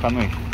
Tá canoinha.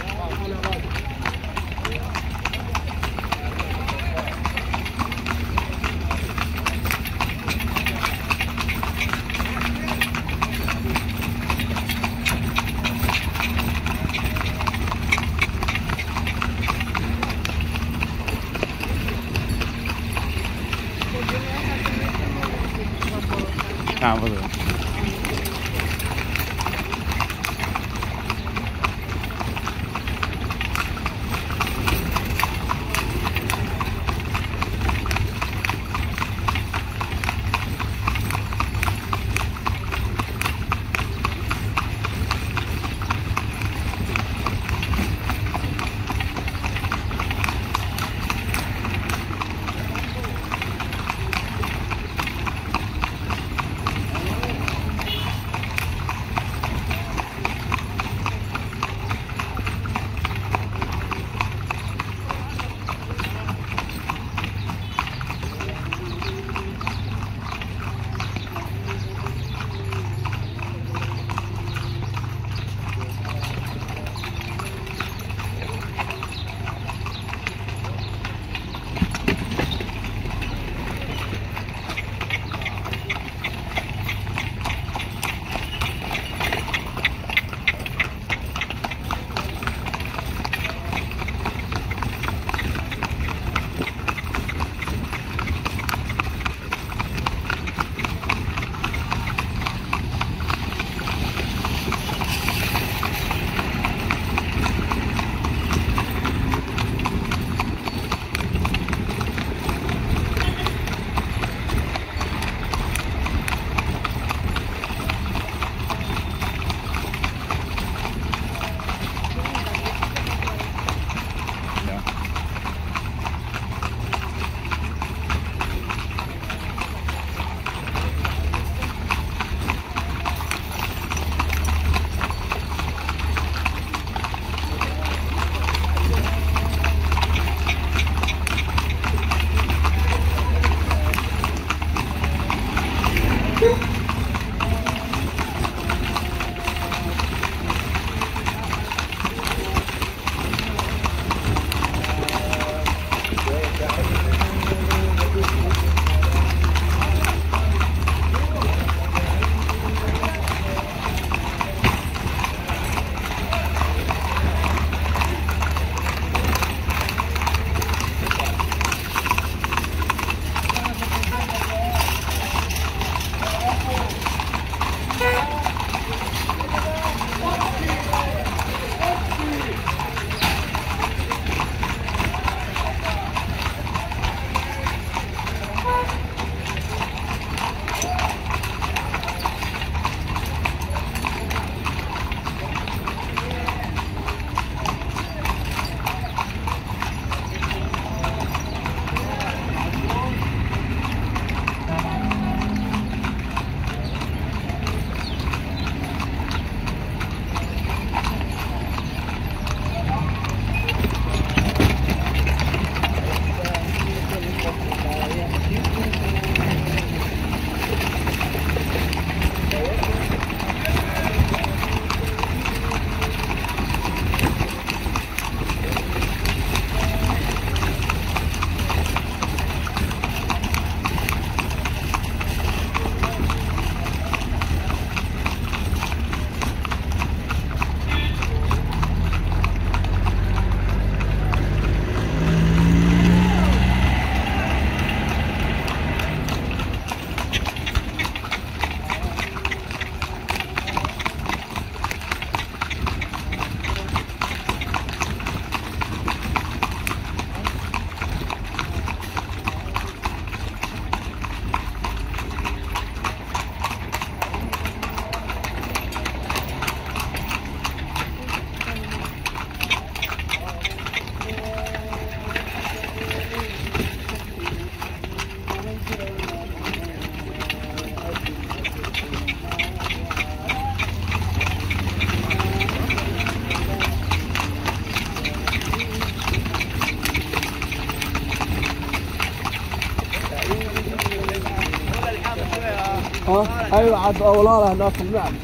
آه أيوه عاد والله هناك في المعنى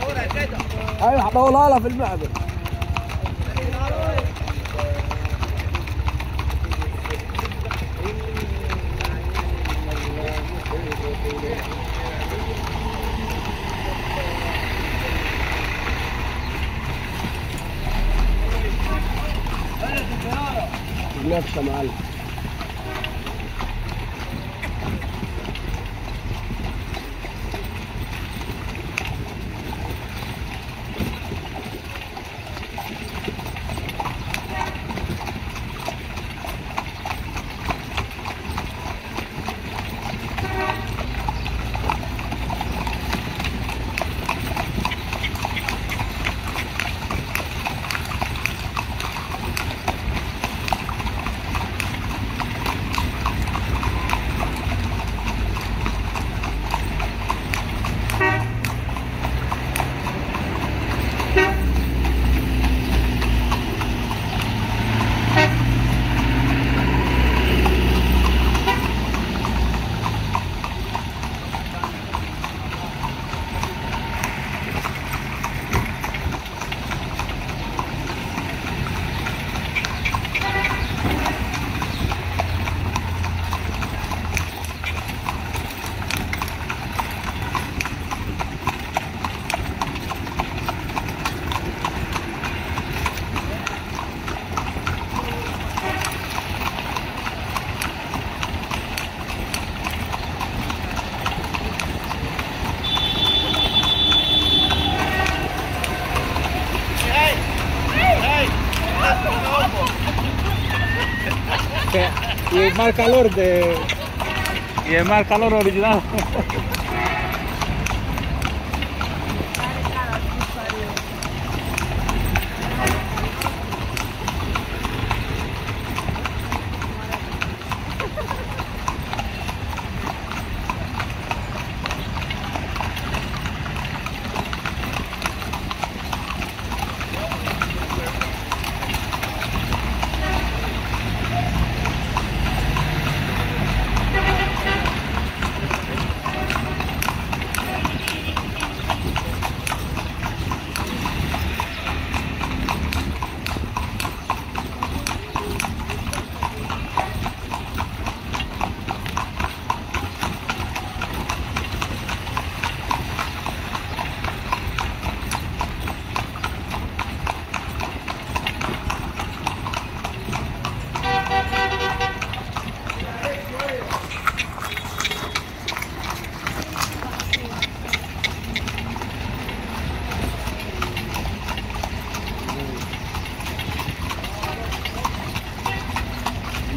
Ahora, ¿qué أيوه هطولها لها في المعبد. نفسه معلم mal calor de. Y el mal calor original.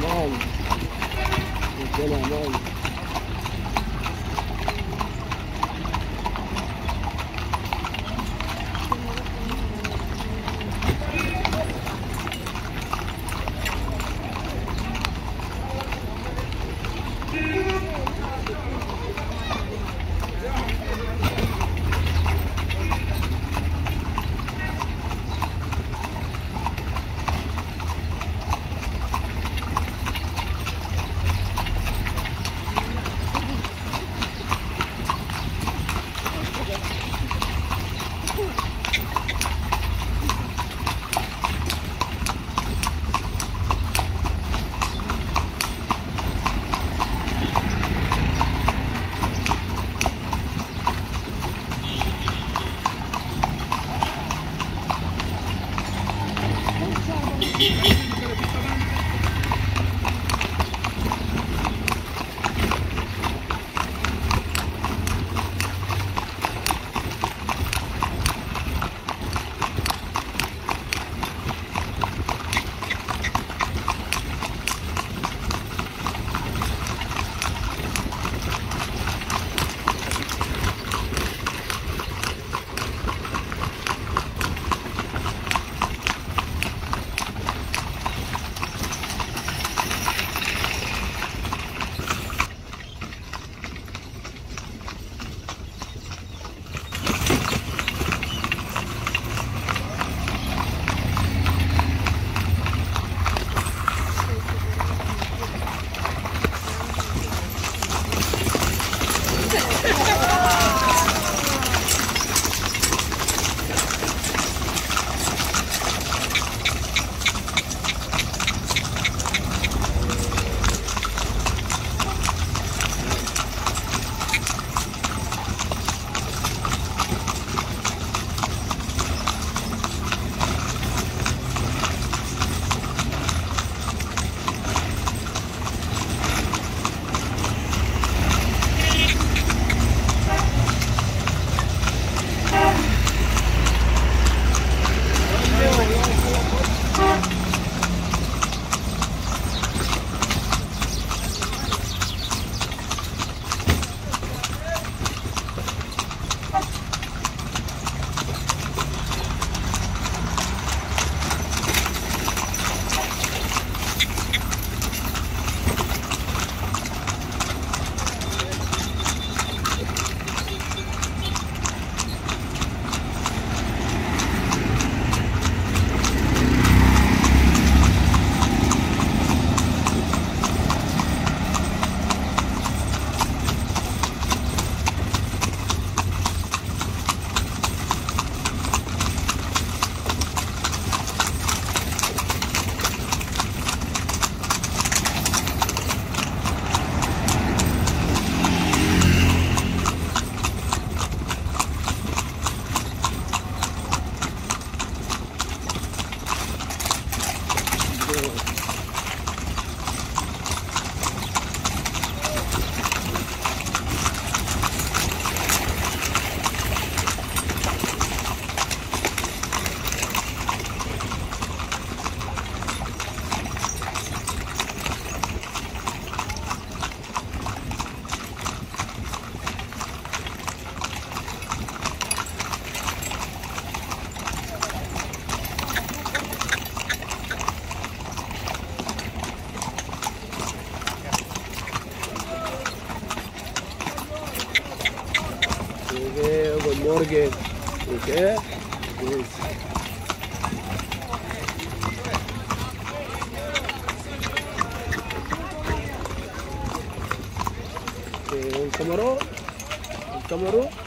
Não, não. Anólogo. porque usted pues, un eh, camarón, un camarón.